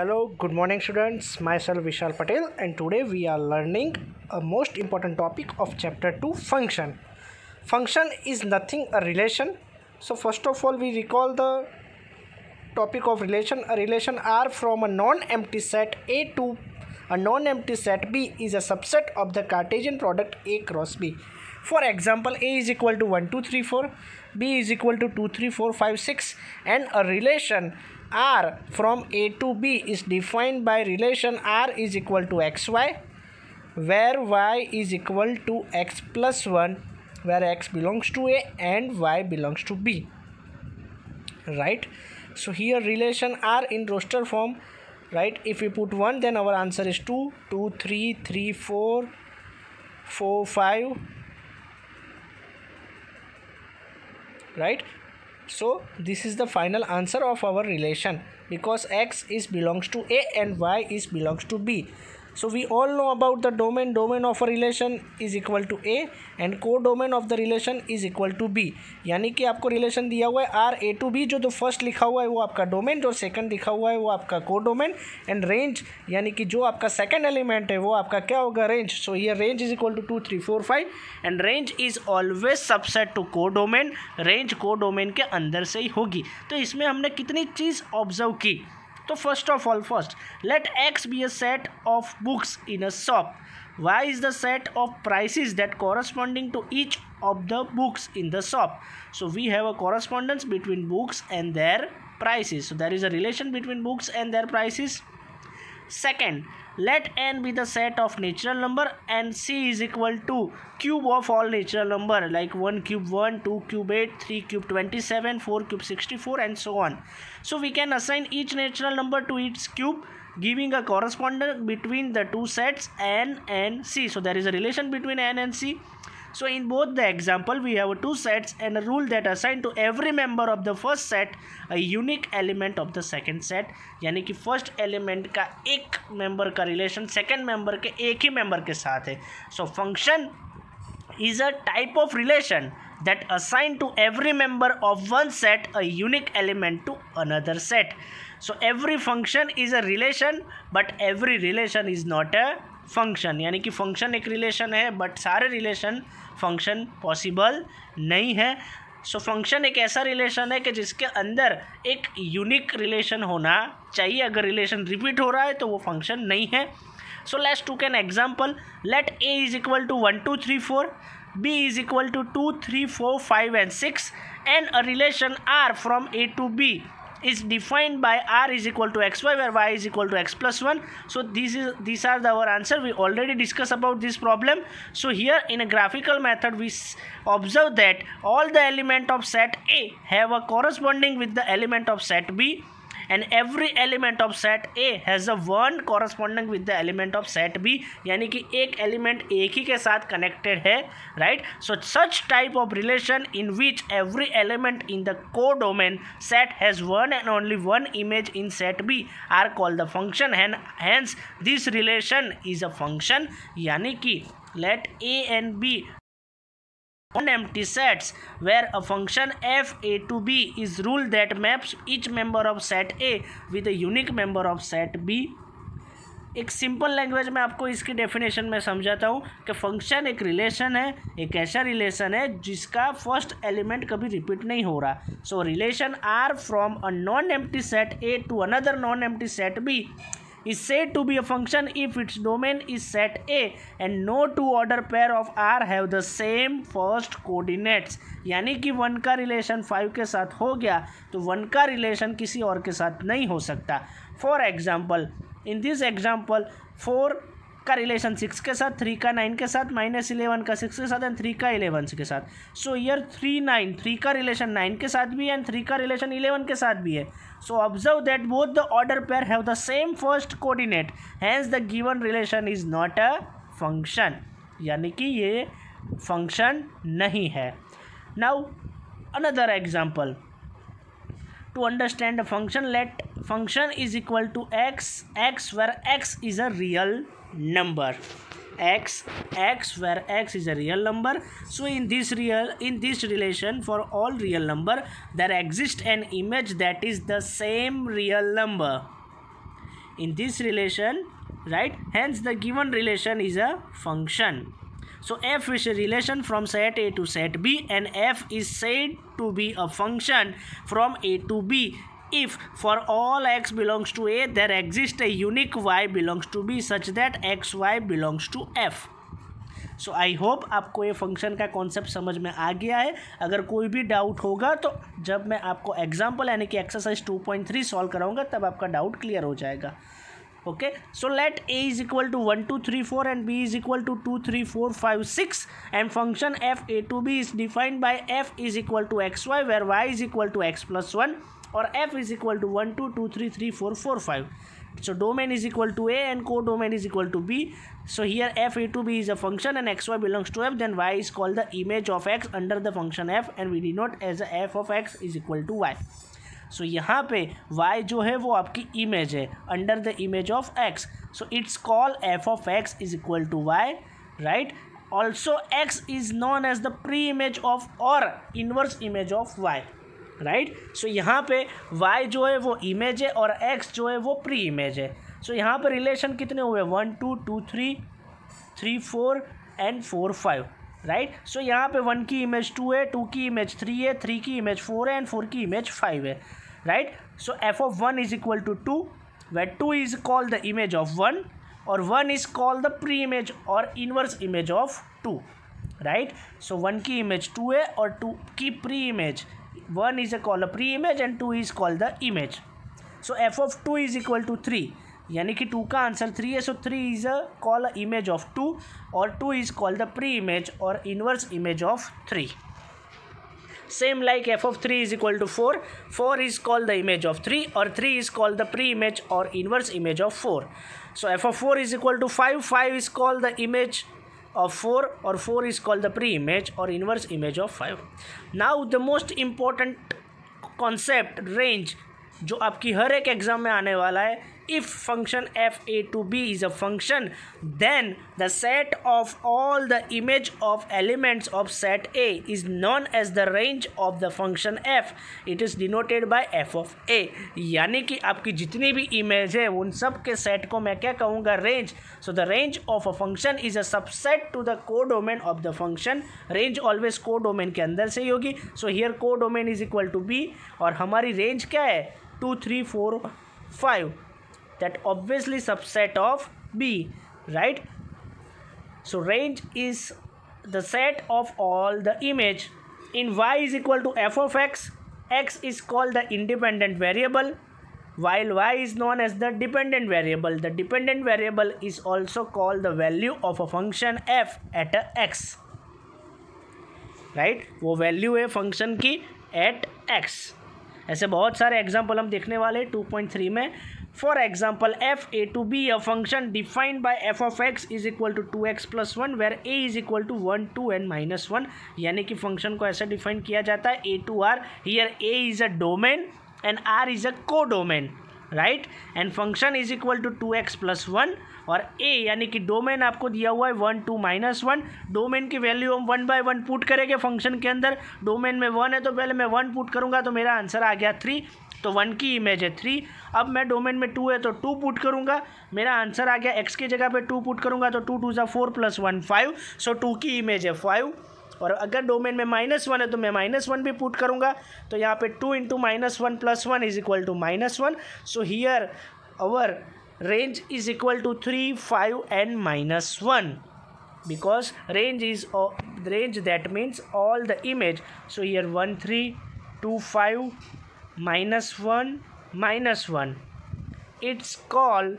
Hello, good morning students. Myself Vishal Patel and today we are learning a most important topic of chapter 2 function. Function is nothing a relation. So first of all we recall the topic of relation. A relation R from a non-empty set A to a non-empty set B is a subset of the Cartesian product A cross B. For example, A is equal to 1, 2, 3, 4, B is equal to 2, 3, 4, 5, 6 and a relation R from A to B is defined by relation R is equal to xy where y is equal to x plus 1 where x belongs to A and y belongs to B. Right. So here relation R in roster form right if we put 1 then our answer is 2 2 3 3 4 4 5 right so this is the final answer of our relation because x is belongs to a and y is belongs to b so, we all know about the domain domain of a relation is equal to a को domain of the relation is equal to B यानी कि आपको relation दिया हुआ है R A to B जो तो first लिखा हुआ है वो आपका डोमेन जो सेकंड लिखा हुआ है वो आपका को डोमेन एंड रेंज यानी कि जो आपका सेकंड एलिमेंट है वो आपका क्या होगा? रेंज सो ये range is equal to two three four five and range is always subset to को डोमेन रेंज को डोमेन के अंदर से ही होगी. तो इसमें हमने कितनी चीज़ ऑब्ज़र्व की? So first of all first let x be a set of books in a shop. Y is the set of prices that corresponding to each of the books in the shop? So we have a correspondence between books and their prices. So there is a relation between books and their prices. Second let n be the set of natural number and c is equal to cube of all natural number like 1 cube 1 2 cube 8 3 cube 27 4 cube 64 and so on. So we can assign each natural number to its cube giving a correspondence between the two sets n and c. So there is a relation between n and c so in both the example we have two sets and a rule that assign to every member of the first set a unique element of the second set यानी कि first element का एक member का relation second member के एक ही member के साथ है so function is a type of relation that assign to every member of one set a unique element to another set so every function is a relation but every relation is not a function यानी कि function एक relation है but सारे relation function possible नहीं है। So so, function एक ऐसा relation है कि जिसके अंदर एक यूनिक रिलेशन होना चाहिए। अगर रिलेशन रिपीट हो रहा है तो वो फ़ंक्शन नहीं है। So let's take an example let A is equal to one two three four B is equal to two three four five and six and a relation R from A to B is defined by r is equal to xy where y is equal to x plus 1 so these is these are the, our answer. We already discussed about this problem. So here in a graphical method we observe that all the element of set a have a corresponding with the element of set b and every element of set A has a one corresponding with the element of set B यानी कि एक element एक ही के साथ connected है right so such type of relation in which every element in the codomain set has one and only one image in set B are called the function and hence this relation is a function यानी कि let A and B on empty sets, where a function f a to b is rule that maps each member of set a with a unique member of set b. एक simple language में आपको इसकी definition में समझाता हूँ कि function एक relation है, एक ऐसा रिलेशन है जिसका फ़र्स्ट एलिमेंट कभी रिपीट नहीं हो रहा। So relation R from a non empty set A to another non empty set B is said to be a function if its domain is set A and no two order pair of R have the same first coordinates यानी कि one का relation five के साथ हो गया तो one का relation किसी और के साथ नहीं हो सकता। For example in this example four का रिलेशन सिक्स के साथ थ्री का नाइन के साथ माइनस इलेवन का सिक्स के साथ एंड थ्री का इलेवन के साथ. So here three nine three का रिलेशन नाइन के साथ भी है एंड थ्री का रिलेशन इलेवन के साथ भी है. So observe that both the order pair have the same first coordinate hence the given relation is not a function यानी कि ये फ़ंक्शन नहीं है. Now another example understand a function, let function is equal to x x where x is a real number. X x where x is a real number. So in this real in this relation for all real number there exists an image that is the same real number. In this relation right hence the given relation is a function. So f is a relation from set a to set b and f is said to be a function from a to b if for all x belongs to A there exist a unique y belongs to B such that x y belongs to f so I hope आपको ये function का concept समझ में आ गया है। अगर कोई भी डाउट होगा तो जब मैं आपको एग्ज़ाम्पल यानी कि exercise two point three solve कराऊँगा, तब आपका डाउट क्लियर हो जाएगा। Okay so let A is equal to one two three four and B is equal to two three four five six and function f A to B is defined by f is equal to x y where y is equal to x plus one और f is equal to one two two three three four four five so domain is equal to A and codomain is equal to B so here f A to B is a function and x y belongs to f then y is call the image of x under the function f and we denote as a f of x is equal to y so यहाँ पे y जो है वो आपकी image है under the image of x so it's call f of x is equal to y right also x is known as the preimage of और inverse image of y right? So यहाँ पे y जो है वो image है और x जो है वो प्री इमेज है। सो यहाँ पर रिलेशन कितने हुए? One two two three three four and four five right so यहाँ पे वन की इमेज टू है टू की इमेज थ्री है थ्री की इमेज फोर है एंड फोर की इमेज फाइव है right so f of one is equal to two way two is call the image of one और one is call the preimage और inverse image of two right so one की image two है और two की preimage 1 is a called a pre-image and 2 is called the image so f of 2 is equal to 3 यानी कि 2 का answer 3 है so 3 is a call a image of 2 और 2 is called the pre image और inverse image of 3 same like f of 3 is equal to 4 4 is called the image of 3 or 3 is called the pre-image or inverse image of 4 so f of 4 is equal to 5 5 is called the image of four और four is called the preimage और inverse image of five now the most important concept range जो आपकी हर एक exam में आने वाला है if function f a to b is a function, then the set of all the image of elements of set a is known as the range of the function f. It is denoted by f of a. यानी कि आपकी जितनी भी image है, उन सब के set को मैं क्या कहूँगा? Range so the range of a function is a subset to the codomain of the function range always codomain के अंदर से ही होगी. So here codomain is equal to B और हमारी रेंज क्या है? Two three four five that obviously subset of B, right? So range is the set of all the image in y is equal to f of x x is called the independent variable while y is known as the dependent variable the dependent variable is also called the value of a function f at a x right right? वो value है function की at x ऐसे बहुत सारे example हम देखने वाले two point three में For example, f a to b a function defined by f of x is equal to 2x plus one where a is equal to 1 2 and minus 1 यानी कि function को ऐसा define किया जाता है a to r. Here a is a domain and r a codomain right and function is equal to two x plus one और A यानी कि डोमेन आपको दिया हुआ है one two minus one domain की वैल्यू हम वन बाय वन पुट करेंगे फ़ंक्शन के अंदर. डोमेन में वन है तो पहले मैं वन पुट करूँगा तो मेरा आंसर आ गया थ्री तो वन की इमेज है थ्री अब मैं डोमेन में टू है तो टू पुट करूँगा. मेरा आंसर आ गया एक्स की जगह पे टू पुट करूँगा तो टू टू ज़ा four plus one five so two की इमेज है फाइव और अगर डोमेन में माइनस वन है तो मैं माइनस वन भी पुट करूँगा. तो यहाँ पे two into minus one plus one is equal to minus one so here our range is equal to three five and minus one range is uh, range that means all the image. So here 1 3 2 5 minus 1 minus 1 it's called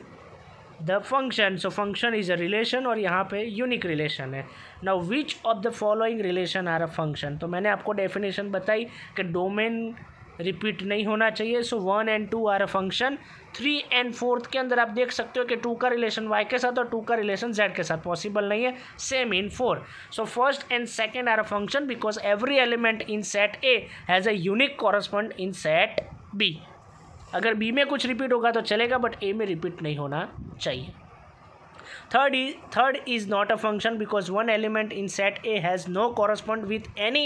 the function so function is a relation और यहाँ पे unique relation है. Now which of the following relation are a function तो मैंने आपको definition बताई कि domain repeat नहीं होना चाहिए. So one and two are a function three and fourth के अंदर आप देख सकते हो कि टू का रिलेशन वाई के साथ और टू का रिलेशन जेड के साथ पॉसिबल नहीं है same in four so first and second are a function because every element in set A has a unique correspond in set B अगर बी में कुछ रिपीट होगा तो चलेगा बट ए में रिपीट नहीं होना चाहिए। Third is third is not a function because one element in set a has no correspond with any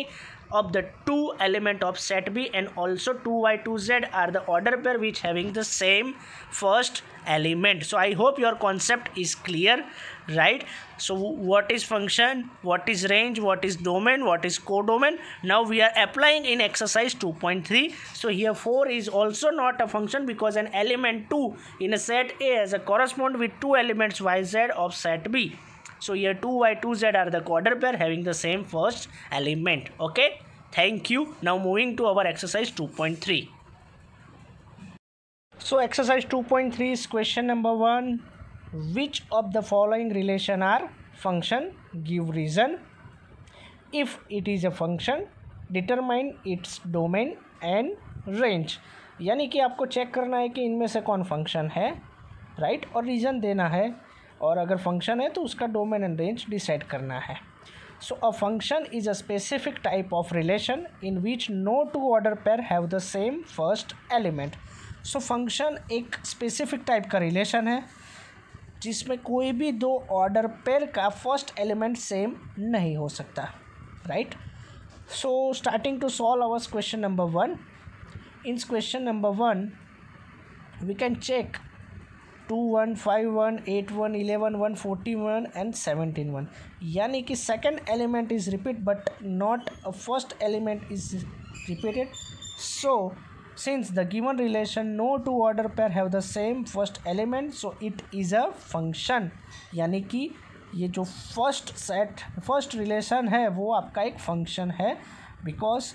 of the two element of set b and also 2y 2z are the order pair which having the same first element. So i hope your concept is clear right? So what is function what is range what is domain what is codomain? Now we are applying in exercise 2.3 so here 4 is also not a function because an element 2 in a set a has a correspond with two elements yz of set b so here two y two z are the order pair having the same first element okay thank you now moving to our exercise two point three so exercise two point three is question number one which of the following relation are function give reason if it is a function determine its domain and range यानी कि आपको check करना है कि इनमें से कौन function है राइट right? और रीजन देना है। और अगर फ़ंक्शन है तो उसका डोमेन एंड रेंज डिसाइड करना है। So a function is a specific type of relation in which no two order pair have the same first element so function एक स्पेसिफिक टाइप का रिलेशन है, जिसमें कोई भी दो ऑर्डर पेयर का फ़र्स्ट एलिमेंट सेम नहीं हो सकता right so starting to solve ours question number one in question number one we can check two one five one eight one eleven one forty one and seventeen one यानी कि second element is repeat but not a first element is repeated so since the given relation, no two order pair have the same first element, so it is a function. यानी कि ये जो first set first relation है, वो आपका एक function है because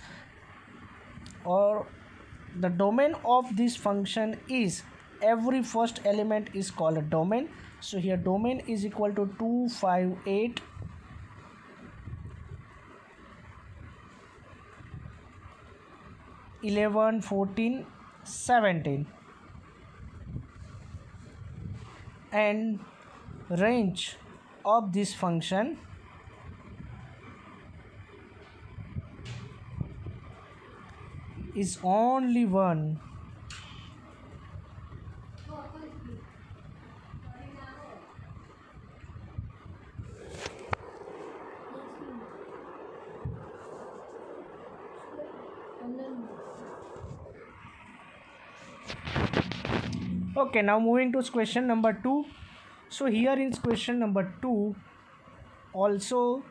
और the domain of this function is every first element is called a domain. So here domain is equal to 258 11 14 17 and range of this function is only one okay now moving to question number 2 so here in question number 2 also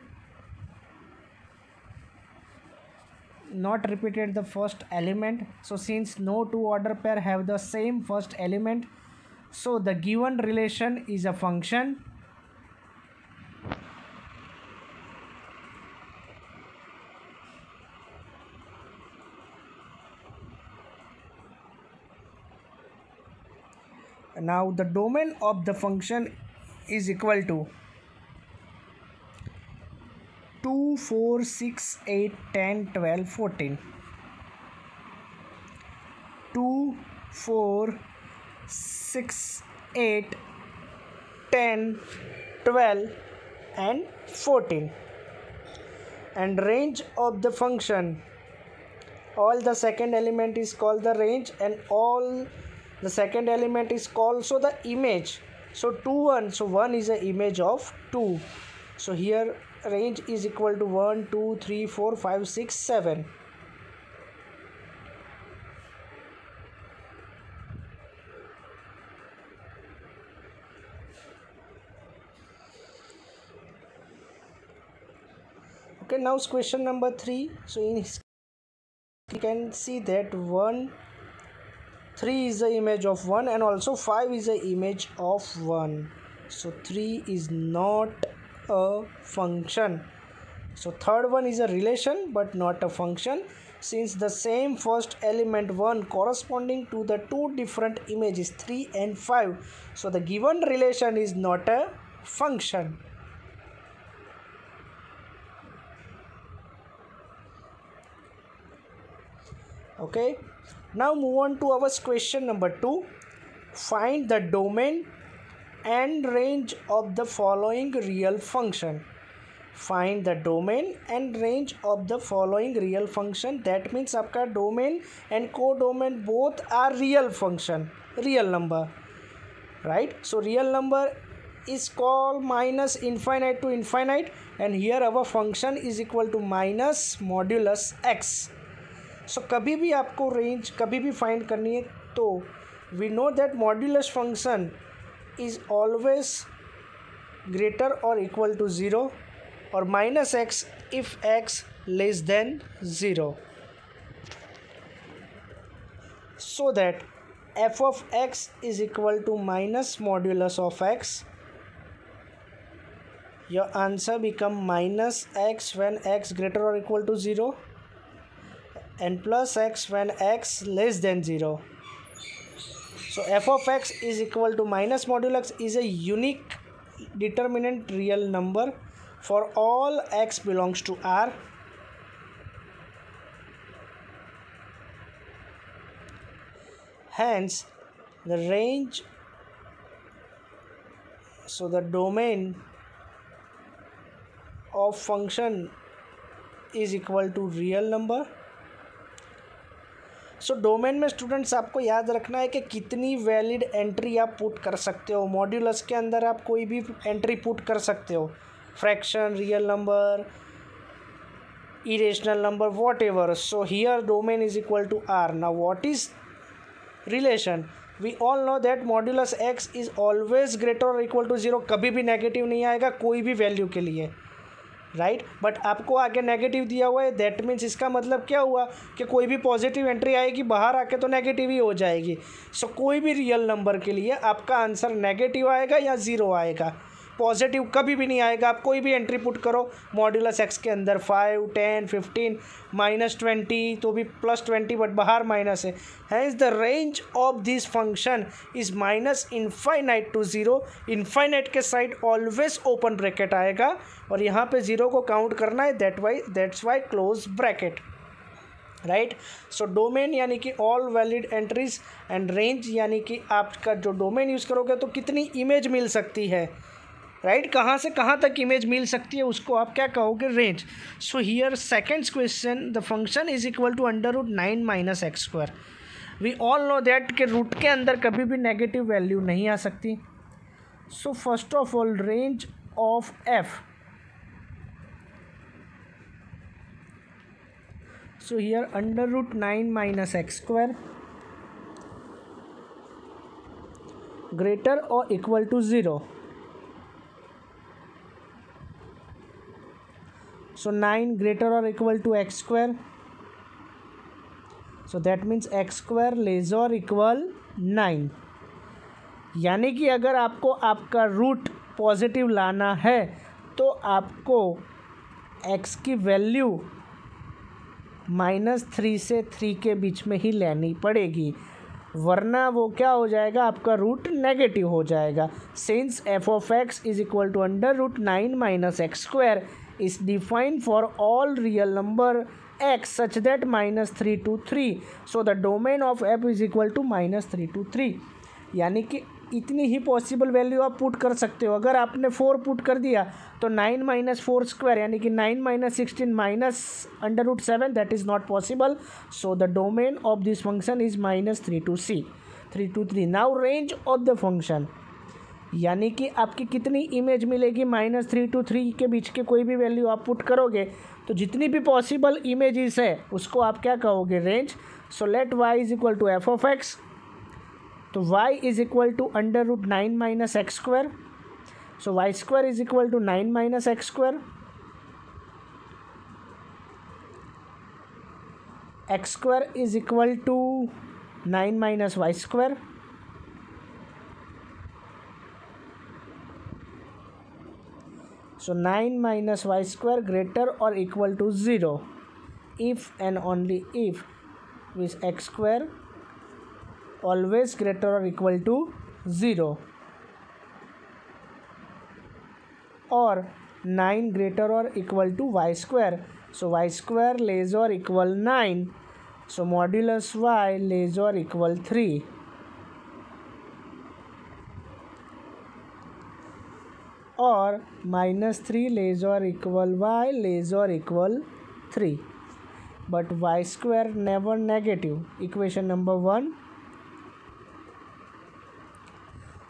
not repeated the first element. So since no two order pair have the same first element so the given relation is a function now the domain of the function is equal to 2 4 6 8 10 12 14 2 4 6 8 10 12 and 14 and range of the function all the second element is called the range and all the second element is called so the image. So 2 1 so 1 is an image of 2 so here range is equal to 1 2 3 4 5 6 7 okay now question number 3 so in you can see that 1 3 is the image of 1 and also 5 is the image of 1 so 3 is not a function. So third one is a relation but not a function. Since the same first element 1 corresponding to the two different images 3 and 5 so the given relation is not a function. Okay now move on to our question number 2 find the domain and range of the following real function find the domain and range of the following real function that means आपका domain and codomain both are real function real number right so real number is called minus infinite to infinite and here our function is equal to minus modulus x So कभी भी आपको range कभी भी find करनी है तो we know that modulus function is always greater और equal to zero और minus x if x less than zero so that f of x is equal to minus modulus of x your answer become minus x when x greater और equal to zero and plus x when x less than 0 so f of x is equal to minus modulus X is a unique determinant real number for all x belongs to r. Hence the range so the domain of function is equal to real number so domain में students आपको याद रखना है कि कितनी valid entry आप put कर सकते हो। मॉड्यूलस के अंदर आप कोई भी एंट्री पुट कर सकते हो। Fraction real number irrational number whatever so here domain is equal to R ना what is relation we all know that modulus x is always greater और इक्वल टू ज़ीरो कभी भी नेगेटिव नहीं आएगा, कोई भी वैल्यू के लिए। Right right? बट आपको आगे नेगेटिव दिया हुआ है दैट मीन्स इसका मतलब क्या हुआ? कि कोई भी पॉजिटिव एंट्री आएगी बाहर आके तो नेगेटिव ही हो जाएगी। सो so, कोई भी रियल नंबर के लिए आपका आंसर नेगेटिव आएगा या ज़ीरो आएगा। पॉजिटिव कभी भी नहीं आएगा। आप कोई भी एंट्री पुट करो मॉड्यूलस एक्स के अंदर five ten fifteen minus twenty तो भी प्लस ट्वेंटी बट बाहर माइनस है। Has the range of this function is minus infinite to zero infinite के साइड ऑलवेज ओपन ब्रैकेट आएगा। और यहाँ पे ज़ीरो को काउंट करना है that why that's why close bracket right so domain यानी कि all valid entries and range यानी कि आपका जो डोमेन यूज़ करोगे तो कितनी इमेज मिल सकती है? राइट? कहाँ से कहाँ तक इमेज मिल सकती है उसको आप क्या कहोगे? Range so here second question the function is equal to under root nine minus x square we all know that के रूट के अंदर कभी भी नेगेटिव वैल्यू नहीं आ सकती. So first of all range of f so, here under root 9 minus x square greater or equal to 0 so 9 greater or equal to x square. So, that means x square less or equal 9 यानी कि अगर आपको आपका root positive लाना है तो आपको x की वैल्यू माइनस थ्री से थ्री के बीच में ही लेनी पड़ेगी। वरना वो क्या हो जाएगा? आपका रूट नेगेटिव हो जाएगा। Since f of x is equal to under root nine minus x square is defined for all real number x such that minus three to three so the domain of f is equal to minus three to three यानी कि इतनी ही possible value आप put कर सकते हो। अगर आपने फोर पुट कर दिया तो नाइन माइनस फोर स्क्वायर यानी कि nine minus sixteen minus under root seven that is not possible so the domain of this function is minus three to see three to three now range of the function यानी कि आपकी कितनी image मिलेगी minus three to three के बीच के कोई भी वैल्यू आप पुट करोगे तो जितनी भी पॉसिबल इमेजेस है, उसको आप क्या कहोगे range so let y is equal to f of x तो y is equal to under root nine minus x square so y square is equal to nine minus x square x square is equal to nine minus y square So 9 minus y square greater or equal to 0 if and only if with x square always greater or equal to 0 or 9 greater or equal to y square. So y square less or equal 9 so modulus y less or equal 3 और minus three less और equal y less और equal three but y square never negative equation number one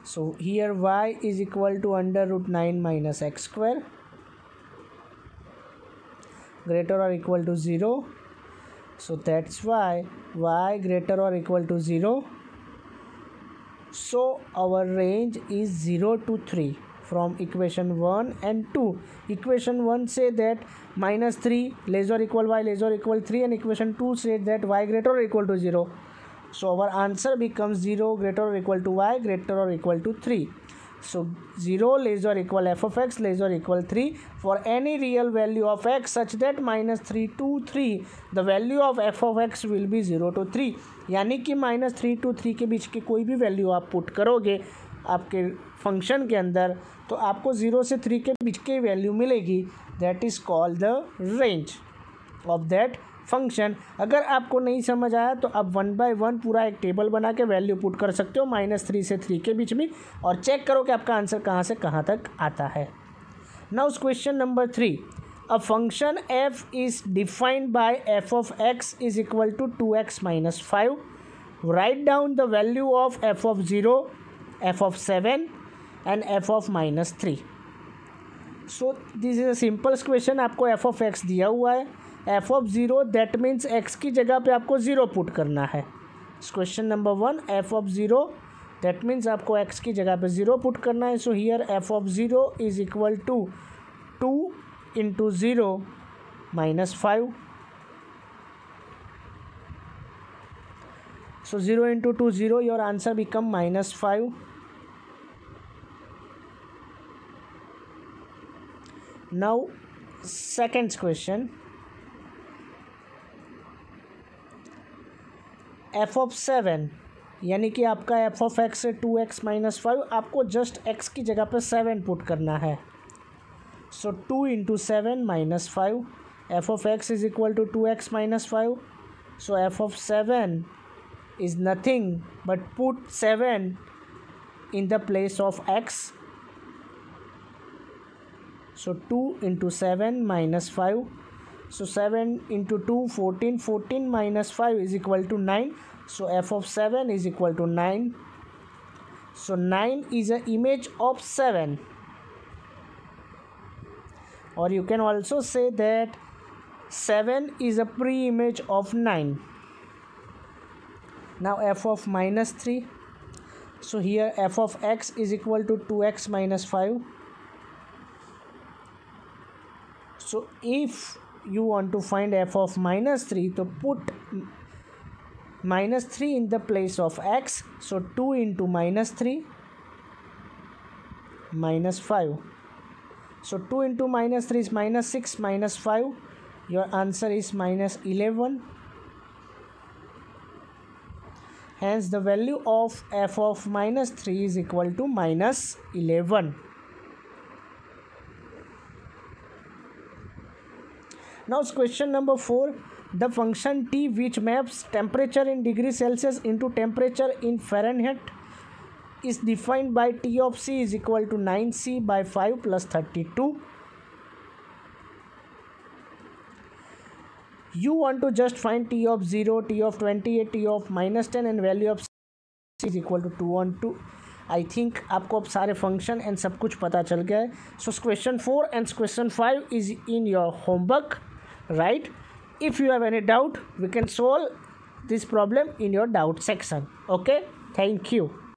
so here y is equal to under root nine minus x square greater और equal to zero so that's why y greater और equal to zero so our range is zero to three from equation one and two equation one says that minus three lesser equal y lesser equal three and equation two says that y greater और equal to zero so our answer becomes zero greater और equal to y greater और equal to three so zero lesser equal f of x lesser equal three for any real value of x such that minus three to three the value of f of x will be zero to three यानी कि minus three to three के बीच के कोई भी value आप put करोगे, आपके फ़ंक्शन के अंदर तो आपको ज़ीरो से थ्री के बीच की वैल्यू मिलेगी. That is called the range of that function अगर आपको नहीं समझ आया तो आप वन बाय वन पूरा एक टेबल बना के वैल्यू पुट कर सकते हो माइनस थ्री से थ्री के बीच में और चेक करो कि आपका आंसर कहाँ से कहाँ तक आता है. Now question number three a function f is defined by f of x is equal to two x minus five write down the value of f of zero f of seven and f of minus three so this is a simple question आपको f of x दिया हुआ है. F of zero that means x की जगह पे आपको zero put करना है. Question number one f of zero that means आपको एक्स की जगह पे ज़ीरो पुट करना है. So here f of zero is equal to two into zero minus five so 0 into 2 0 your answer become minus 5 now, second question. F of seven यानी कि आपका f of x है two x minus five आपको just x की जगह पर seven put करना है. So two into seven minus five f of x is equal to two x minus five so f of seven is nothing but put seven in the place of x so 2 into 7 minus 5 so 7 into 2 14 14 minus 5 is equal to 9 so f of 7 is equal to 9 so 9 is an image of 7 or you can also say that 7 is a pre-image of 9 now f of minus 3 so here f of x is equal to 2x minus 5 so if you want to find f of minus 3 to put minus 3 in the place of x. So 2 into minus 3 minus 5 so 2 into minus 3 is minus 6 minus 5 your answer is minus 11 hence the value of f of minus 3 is equal to minus 11 now question number four the function t which maps temperature in degree Celsius into temperature in Fahrenheit is defined by t of c is equal to nine c by five plus thirty two you want to just find t of zero t of twenty eight t of minus ten and value of c is equal to two one two I think आपको अब सारे function and सब कुछ पता चल गया है. So question four and question five is in your homework right? If you have any doubt we can solve this problem in your doubt section. Okay? Thank you